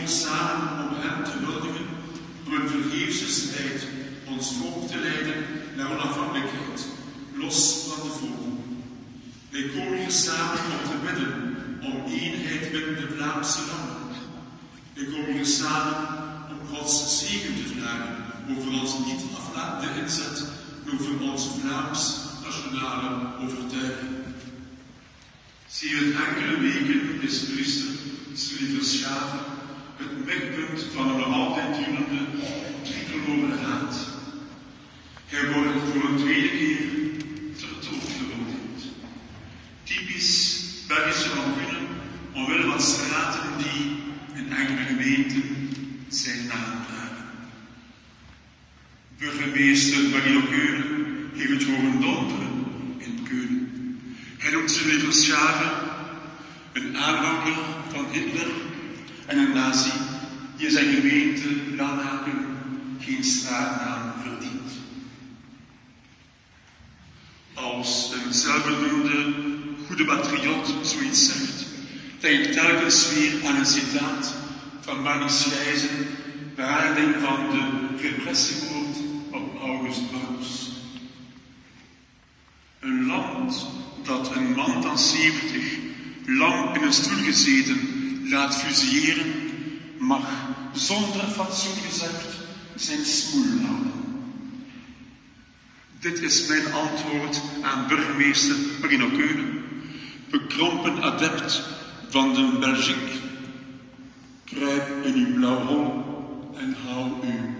ons samen om hem te huldigen, om een vergeefse strijd ons volk te leiden naar onafhankelijkheid, los van de volken. Wij komen hier samen om te bidden om eenheid binnen de Vlaamse landen. Wij komen hier samen om Gods zegen te vragen over ons niet-aflatende inzet en over onze Vlaams-nationale overtuiging. Zie het enkele weken is priester, Slieter Schaven het mikpunt van een nog altijd durende tricolore haat. Hij wordt voor een tweede keer ter dood veroordeeld. Typisch Belgische rancune omwille van straten die in enkele gemeenten zijn naam dragen. Burgemeester Mario Keulen heeft het horen donderen in Keulen. Hij noemt zijn liever Schaven een aanhanger van Hitler en een nazi die zijn gemeente Lanhaken geen straatnaam verdient. Als een zelfbedoelde goede patriot zoiets zegt, denk ik telkens weer aan een citaat van Barney Schijzen, behaalding van de repressiemoord op August Bouws. Een land dat een man van 70 lang in een stoel gezeten laat fusilleren, mag zonder fatsoen gezegd zijn smoel houden. Dit is mijn antwoord aan burgemeester Marino Keulen, bekrompen adept van de Belgique. Kruip in uw blauw hol en hou uw